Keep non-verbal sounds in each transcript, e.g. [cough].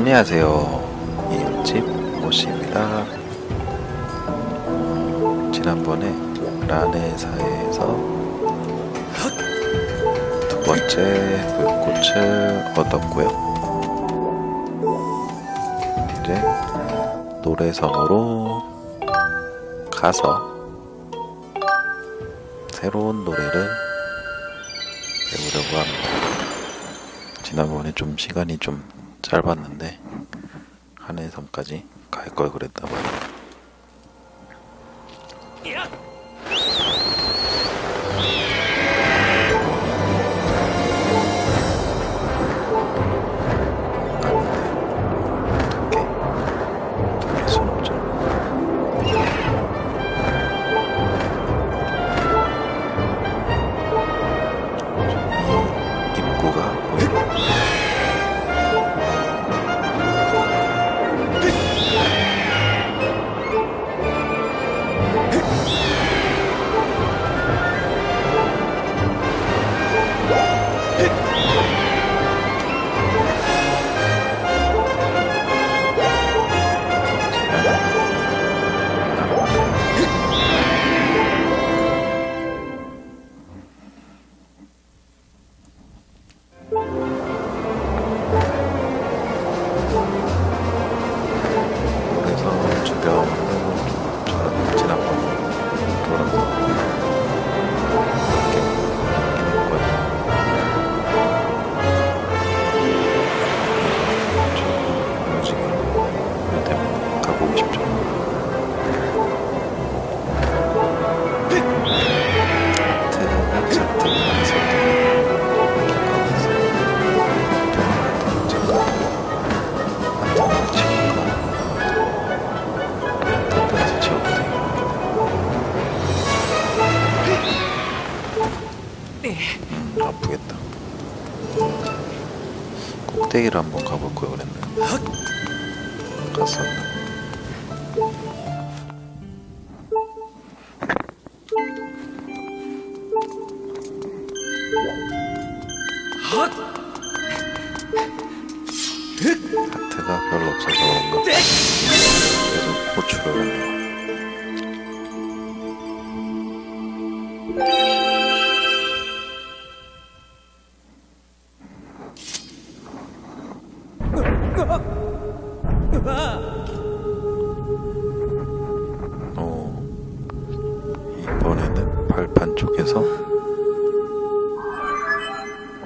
안녕하세요. 이웃집 모씨입니다. 어, 지난번에 라네사에서 두 번째 불꽃을 얻었고요. 이제 노래성으로 가서 새로운 노래를 배우려고 합니다. 지난번에 좀 시간이 좀 짧았는데 하늘의 섬까지 갈 걸 그랬나 봐요.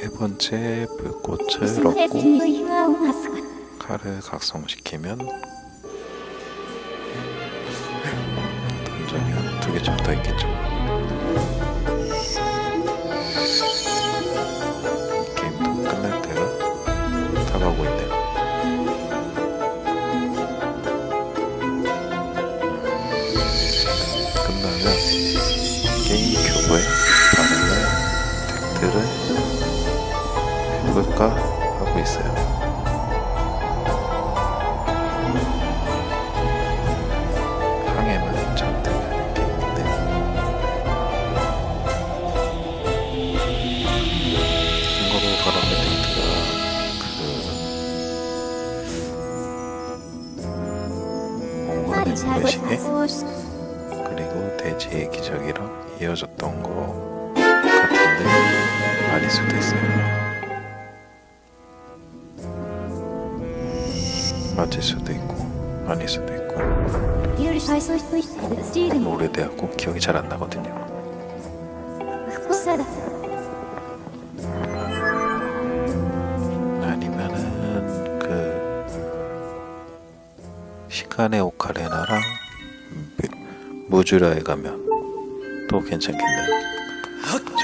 세 번째 불꽃을 얻고 칼을 각성시키면 던전이 한두개 정도 있겠죠. 수도 있어요. 맞을 수도 있고 아닐 수도 있고 오래돼갖고 기억이 잘 안 나거든요. 아니면은 그 시간의 오카레나랑 무주라에 가면 또 괜찮겠네요.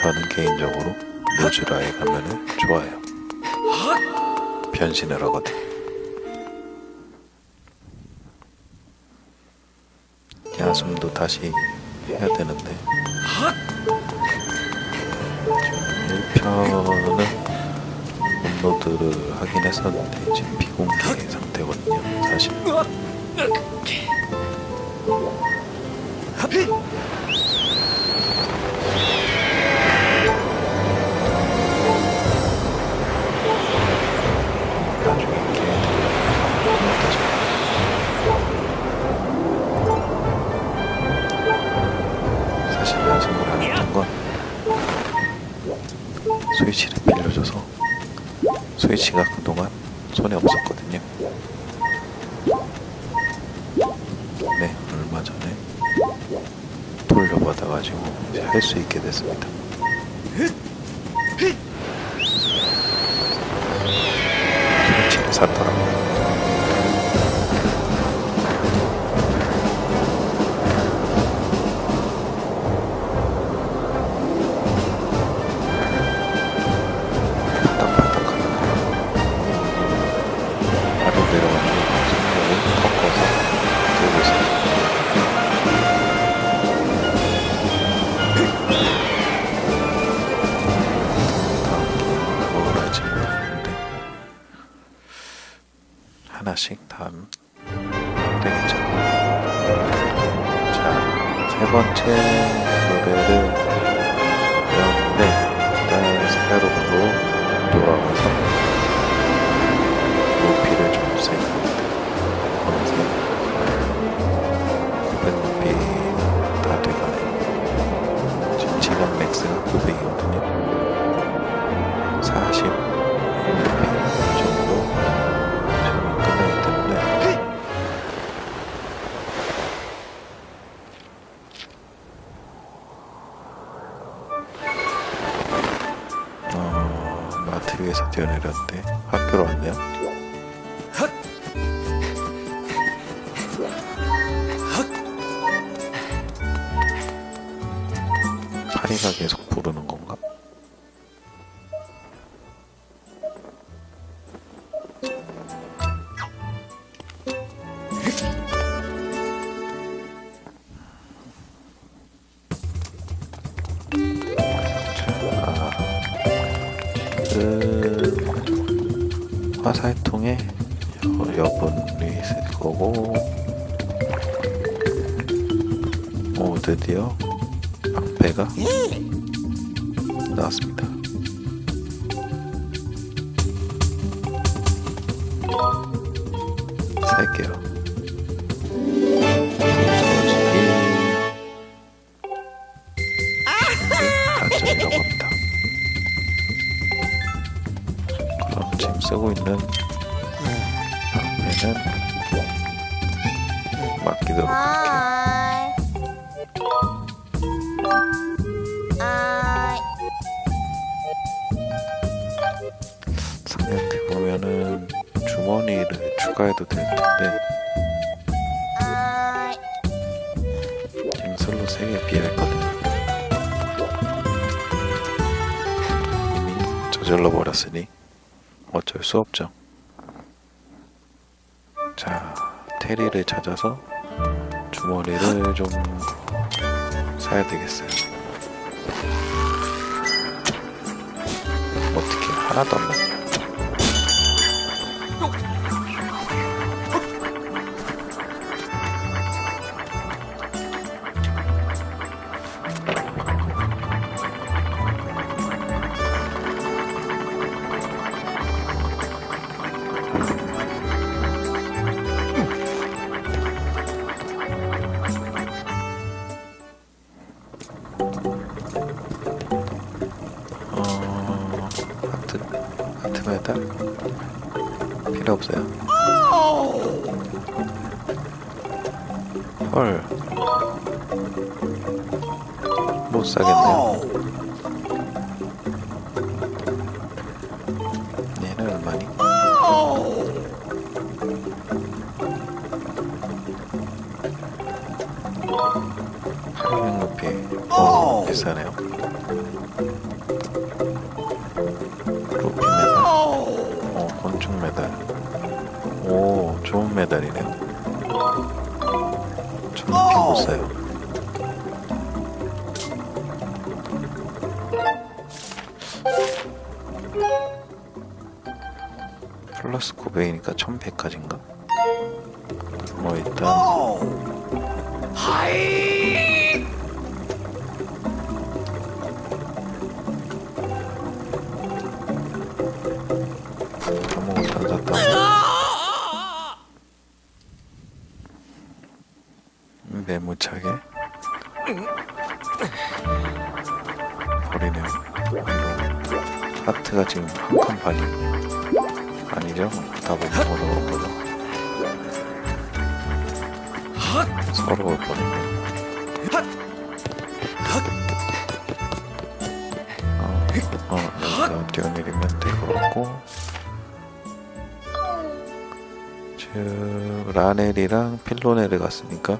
저는 개인적으로 모즈라에 가면은 좋아요. 변신을 하거든. 야숨도 다시 해야 되는데. 1편은 업로드를 하긴 했었는데 지금 비공개 상태거든요 사실 스위치를 빌려줘서 스위치가 그동안 손에 없었거든요. 네, 얼마 전에 돌려받아가지고 할수 있게 됐습니다. 스위치를 샀더라고요. 자, 파리가 계속 부르는 건가? 자, 그 화살통에 여- 여분이 있을 거고 오 드디어 Коллега. Да, смех. 주머니를 좀 사야 되겠어요. 어떻게 하나도 안 맞냐 못 사겠네요. 1100까지인가? 뭐 일단 아무것도 안 샀다. 메모차게 버리네요. 하트가 지금 한칸 반이 아니죠? 다못 먹어서 그런 거죠. 서로 올 뻔했네. 어, 어, 여기다 뛰어내리면 될 것 같고. 저 라넬이랑 필로네를 갔으니까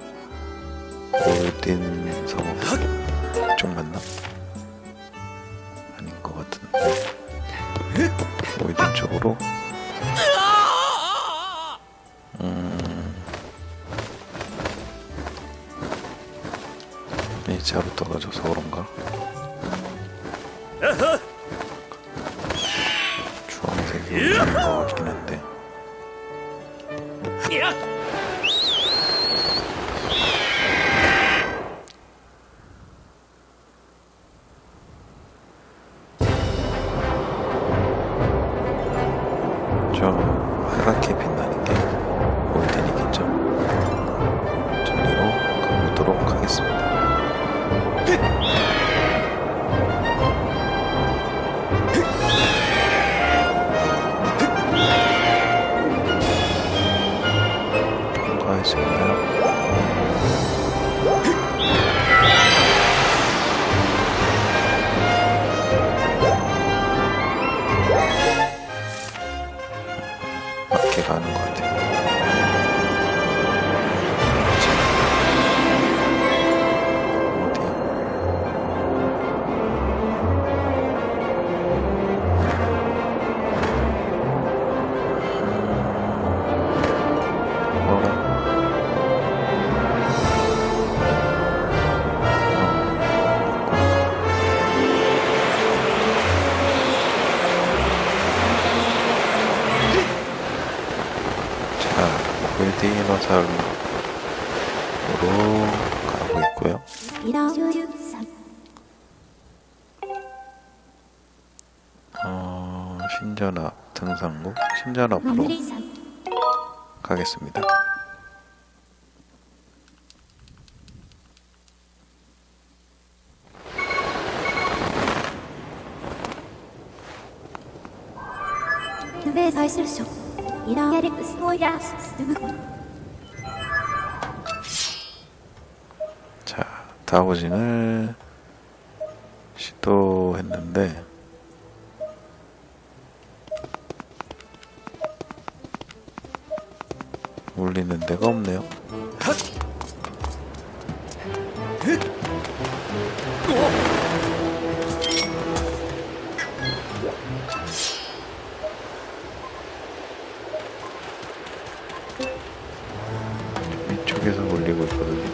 10년 앞으로 가겠습니다. 자, 다우진을 시도했는데 울리는 데가 없네요. 위쪽에서 울리고 있거든요.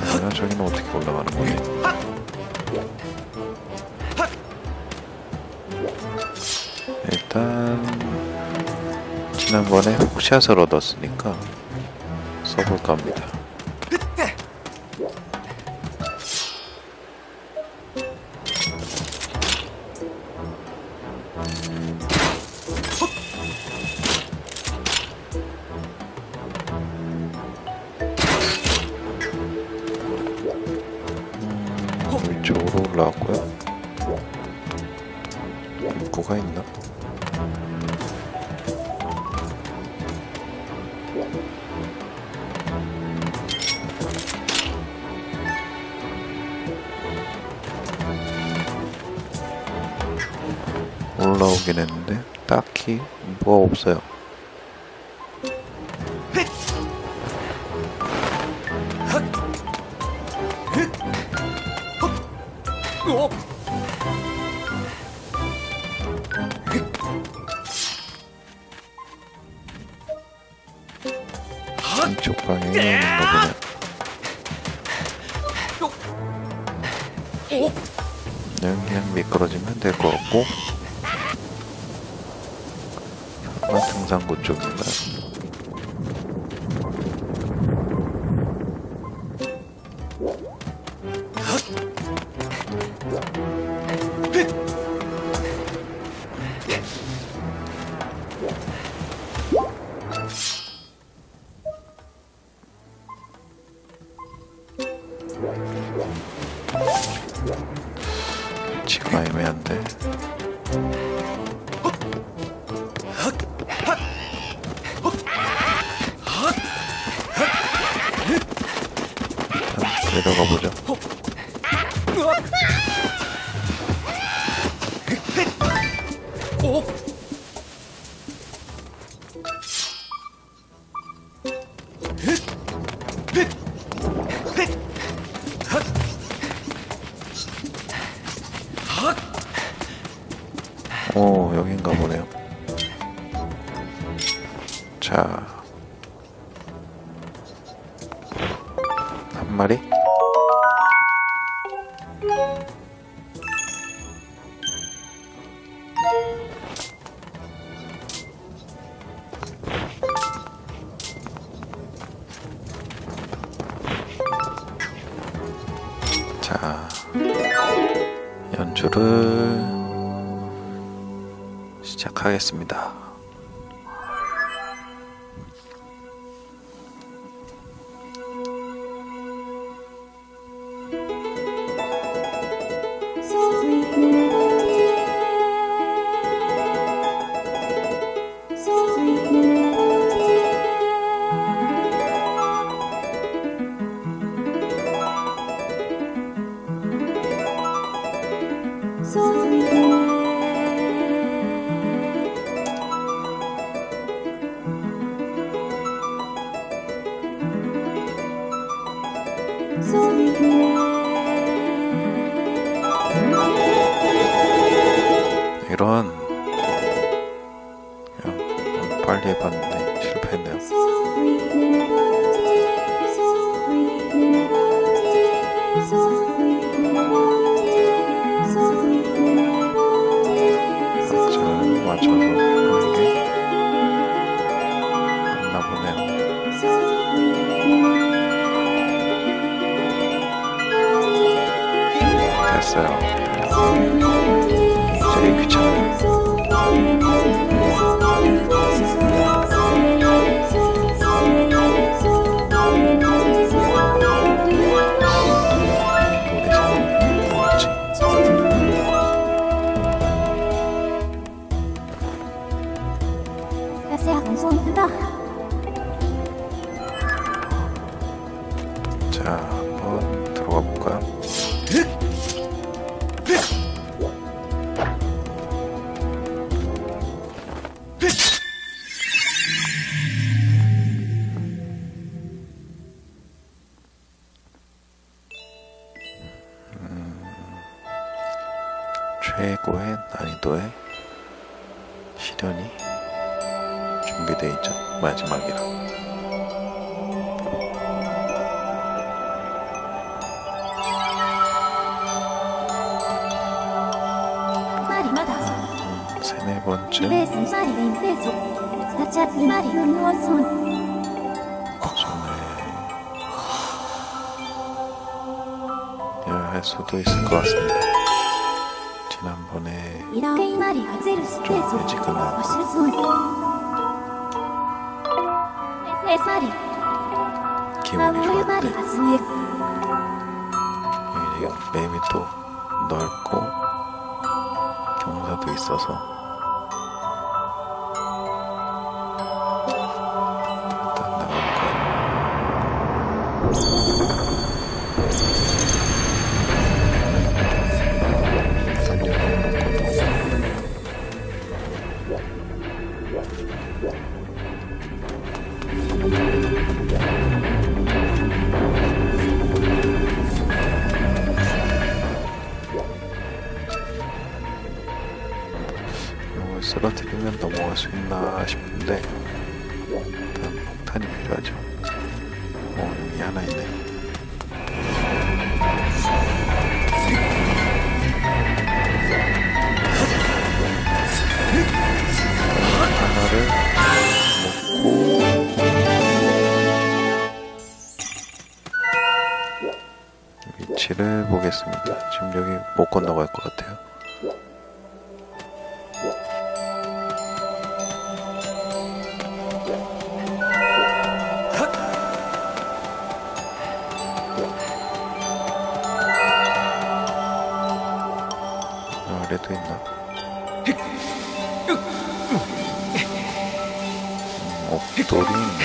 아, 저기는 어떻게 올라가는 거지? 지난번에 훅샷을 얻었으니까 써볼까 합니다. 올라오긴 했는데 딱히 뭐가 없어요. 어 여긴가 보네요. 자 한 마리? 할 수도 있을 것 같습니다. 지난번에 기분이 좋았는데. 매일이 넓고 경사도 있어서 아래도 있나? 음, 옥돌이 있네.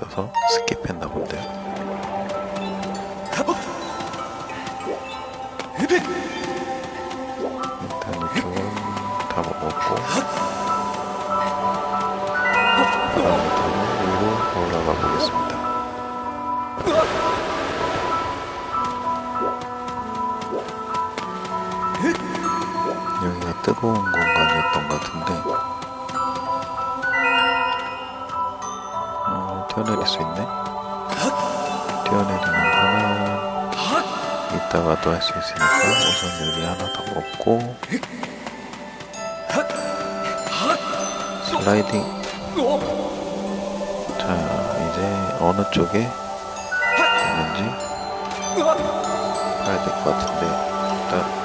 있어서 스킵했나 본데요. 일단 이쪽은 다 먹었고 다음부터는 위로 올라가 보겠습니다. 여기가 뜨거운 공간이었던 것 같은데 뛰어내릴 수 있네? 뛰어내리는 거는 이따가 또 할 수 있으니까 우선 여기 하나 더 먹고 슬라이딩 자 이제 어느 쪽에 있는지 봐야 될 것 같은데 일단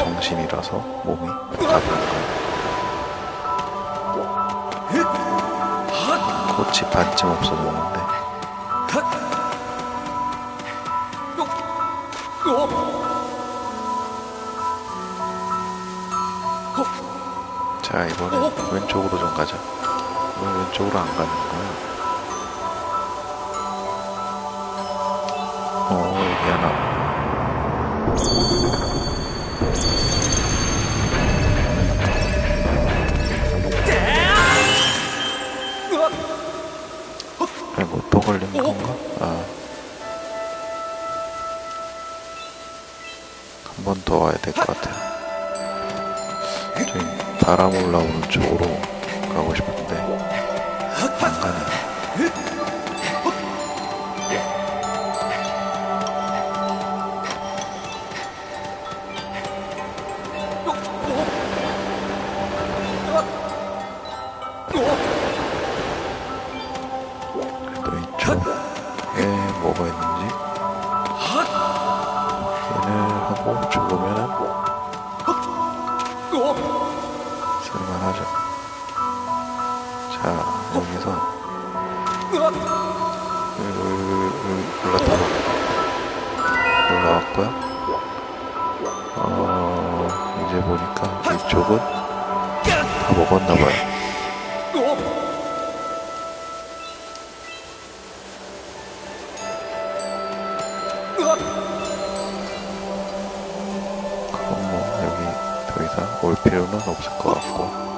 정신이라서 몸이 가벼운가요? 꽃이 반쯤 없어졌는데 자 이번에 왼쪽으로 좀 가자 왜 왼쪽으로 안 가는 거야? 건가? 아. 한번 더 와야 될 것 같아요. 저기 바람 올라오는 쪽으로 죽은 다 먹었나봐요. 그건 뭐 여기 더 이상 올 필요는 없을 것 같고.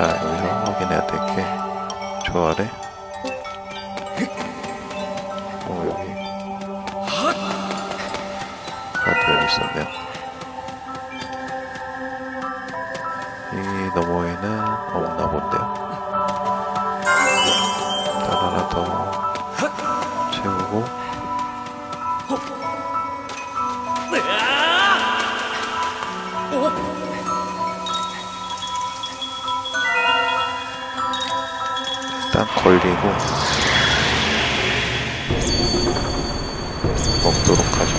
자 여기서 확인해야 될 게 저 아래 어 여기 가디언 있었네요. 이 너머에는 없나 본데요. 일단 하나 더 걸리고 먹도록 하죠.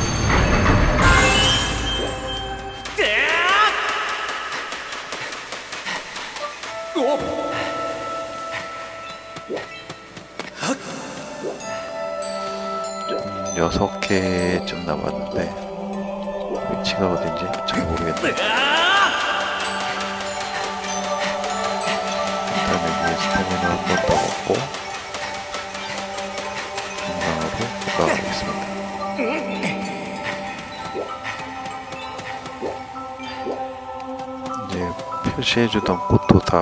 좀 여섯 개쯤 남았는데 위치가 어딘지 잘 모르겠네. 일 여기 스태미나 한번 더 먹고 중앙으로 올라가겠습니다. 이제 표시해주던 꽃도 다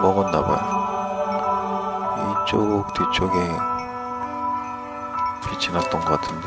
먹었나봐요. 이쪽 뒤쪽에 빛이 났던 것 같은데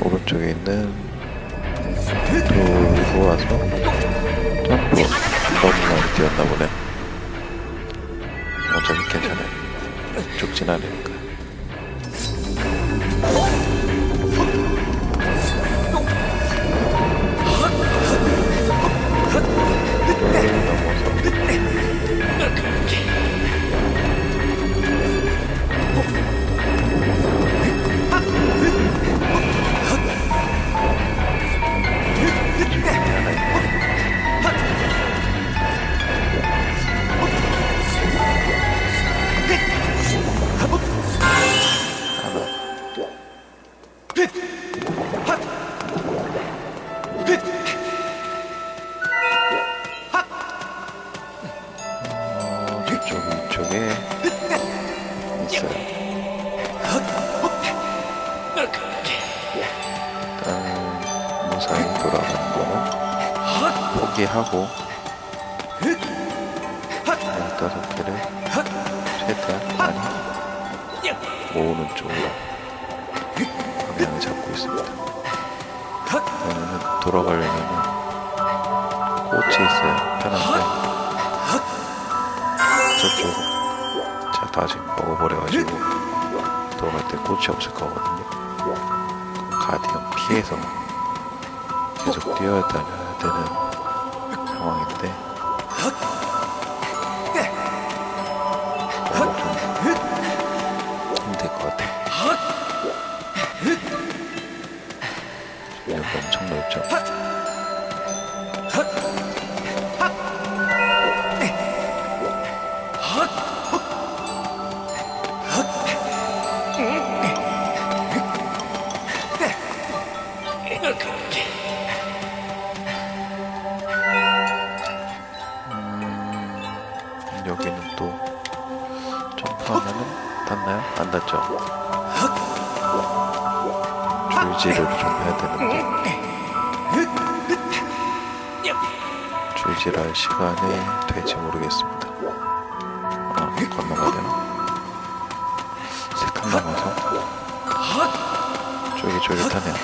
오른쪽에 있는 돌고 와서 점프. 너무 많이 뛰었나 보네. 어차피 괜찮아요. 죽진 않으니까 돌아갈 때 꽃이 없을 거거든요. 가디언 피해서 계속 뛰어야 되는 상황인데 줄지를 좀 해야 되는데 줄지할 시간이 될지 모르겠습니다. 아, 건너가야 되나? 세칸 남아서 쫄깃쫄깃하네요.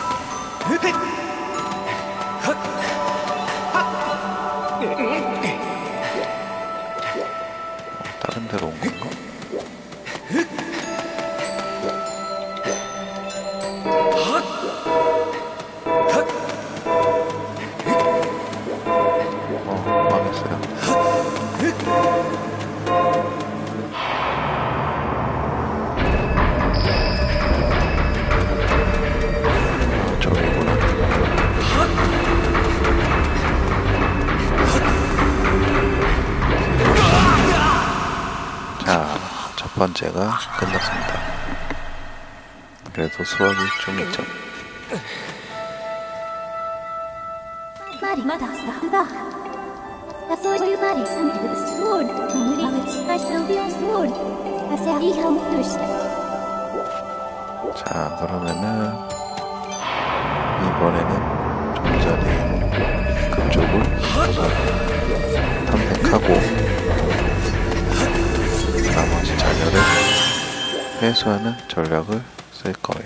번째가 끝났습니다. 그래도 수확이 좀 있죠. 자 그러면은 이번에는 동전의 그쪽을 탐색하고 자녀를 회수하는 전략을 쓸 거예요.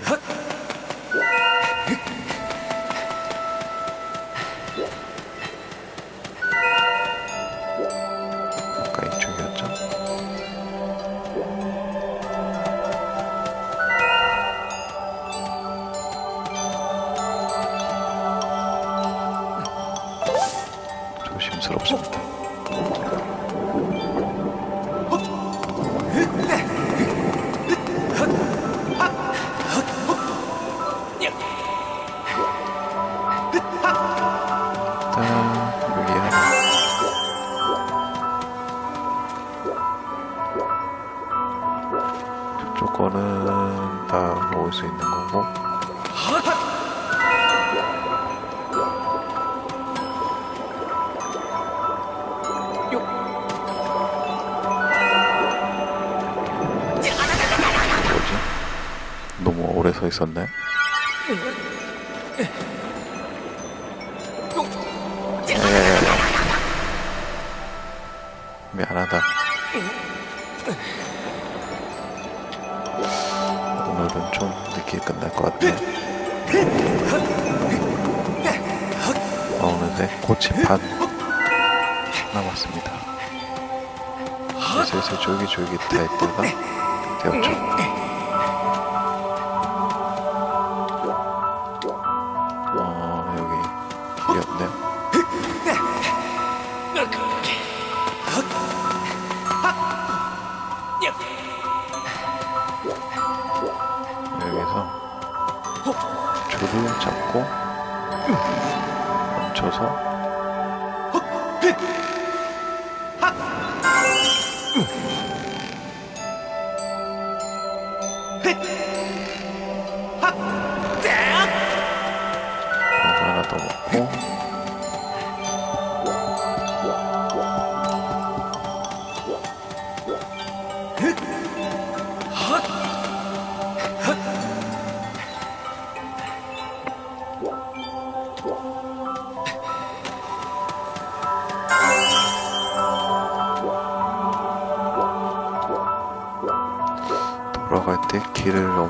저쪽 거는 다 먹을 수 있는 거고 뭐지? 너무 오래 서 있었나요? 야야야야 미안하다 것 같네 어느새 꽃이 반 남았습니다. 슬슬 쫄깃쫄깃할 때가 되었죠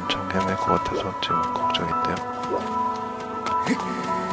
엄청 헤맬 것 같아서 지금 걱정인데요. [laughs]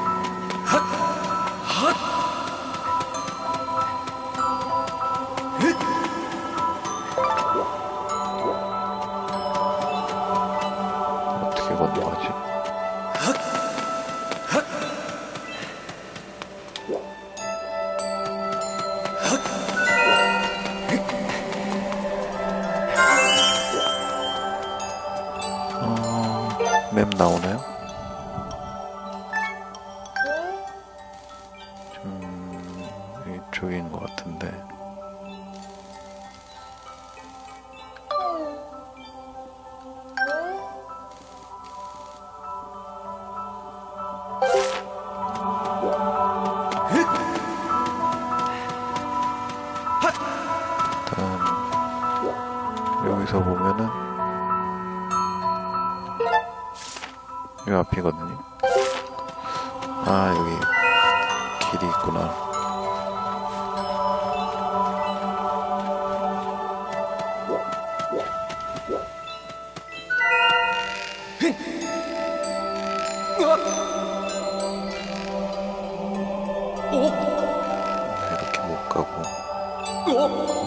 이렇게 못 가고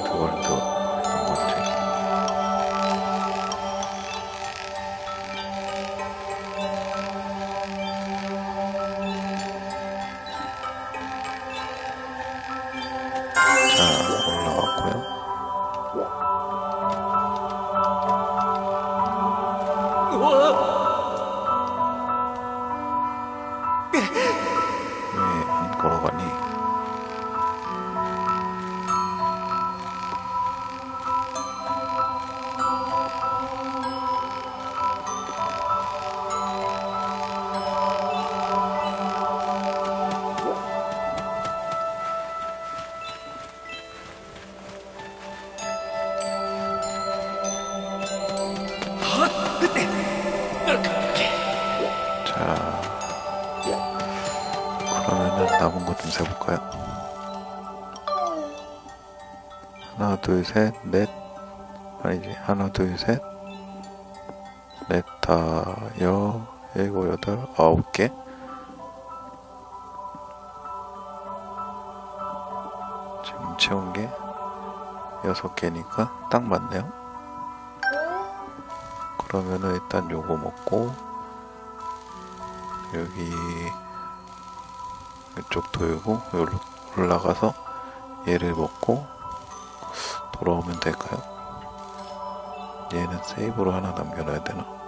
그걸 또 셋, 넷. 아니지. 하나, 둘, 셋. 넷, 다, 여, 일곱, 여덟, 아홉 개. 지금 채운 게 여섯 개니까 딱 맞네요. 그러면은 일단 요거 먹고 여기 이쪽 돌고 여기로 올라가서 얘를 먹고 돌아오면 될까요? 얘는 세이브로 하나 남겨놔야 되나?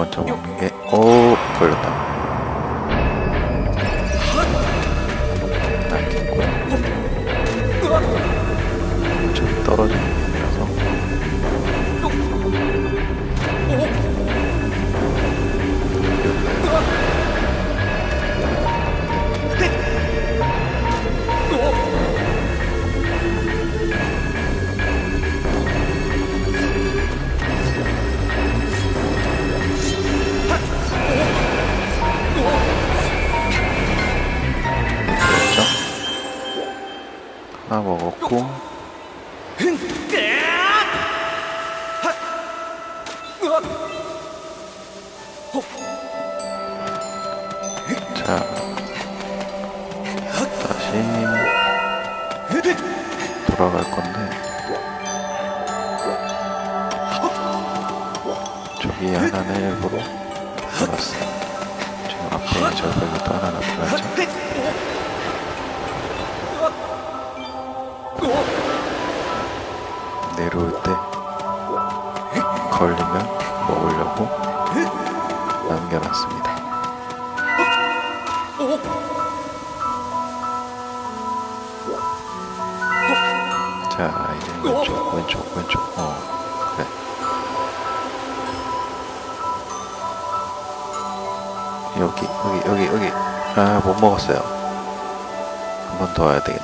테니까 먼저 먹는 게, 오, 걸렸다. 남겨놨습니다. 자, 이제 왼쪽, 왼쪽, 왼쪽. 어, 그래. 여기, 여기, 여기, 여기. 아, 못 먹었어요. 한 번 더 와야 되겠네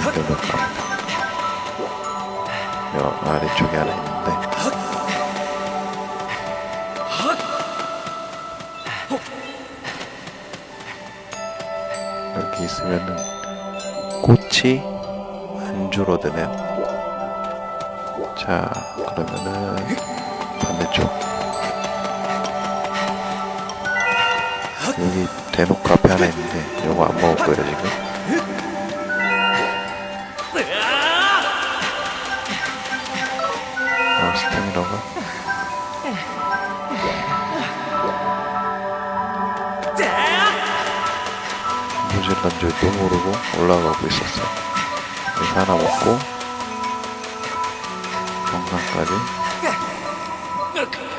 갑니다. 여 아래쪽에 하나 있는데 여기 있으면은 꽃이 안 줄어드네요. 자, 그러면은 반대쪽 여기 대놓고 앞에 하나 있는데 이거 안 먹을 거예요 지금. 무질란 줄도 모르고 올라가고 있었어요. 그래서 하나 먹고 건강까지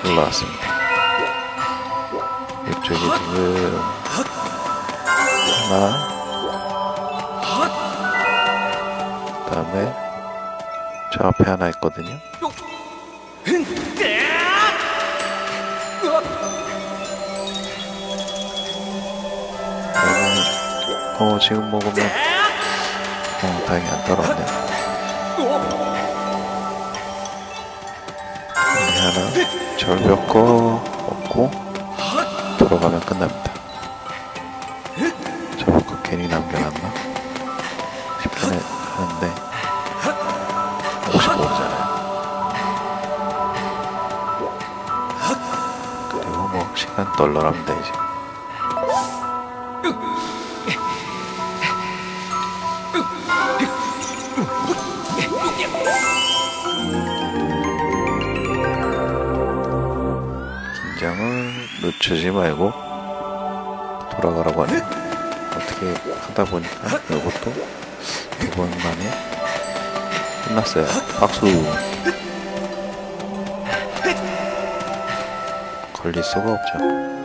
올라왔습니다. 이쪽에 지금 하나 그 다음에 저 앞에 하나 있거든요. 어 지금 먹으면 어 다행히 안 따라왔네. 하나 절벽 거 먹고 돌아가면 끝납니다. 저거 거 괜히 남겨놨나? 싶긴 하는데 55잖아요. 그리고 뭐 시간 되지. 긴 늦추지 말고 돌아가라고 하네. 어떻게 하다 보니까 이것도 두 번 만에 끝났어요. 박수. 걸릴 수가 없죠.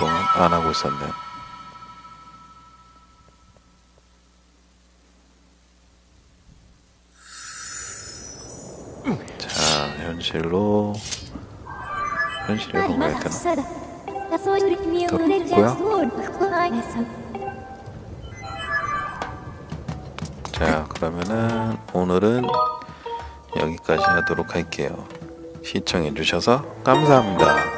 동안 안 하고 있었네. 자, 현실로 현실에 뭔가 있잖아. 자 그러면은 오늘은 여기까지 하도록 할게요 시청해주셔서 감사합니다